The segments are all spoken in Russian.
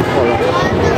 太好了。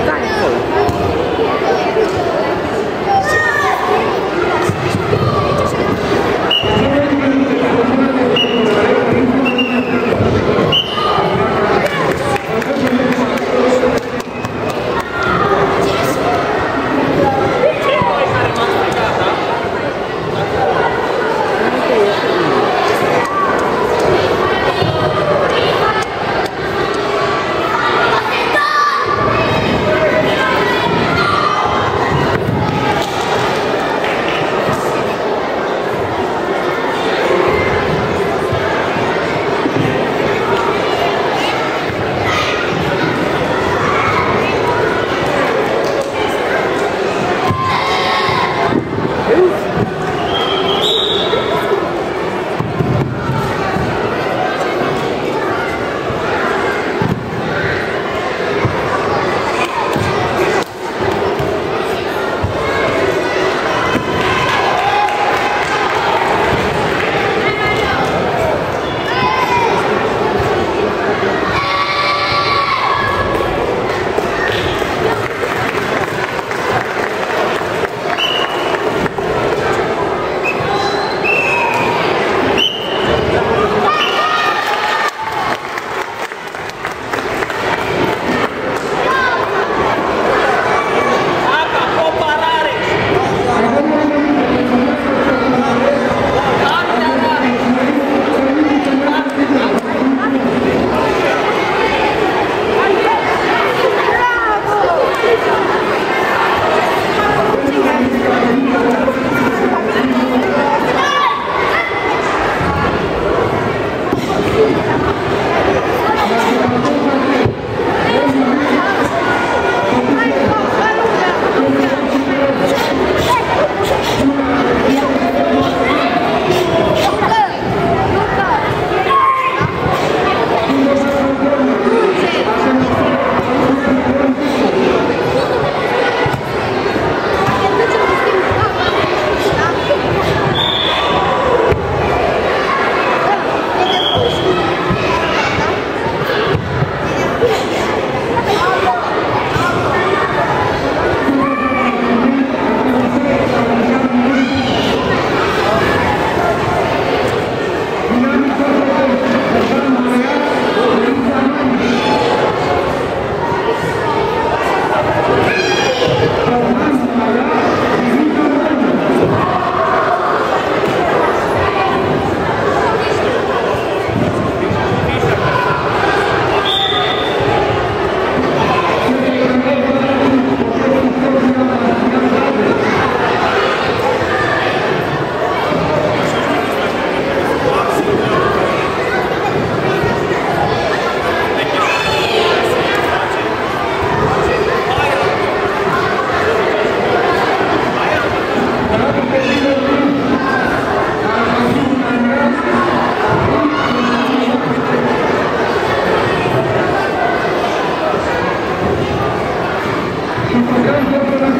Gracias.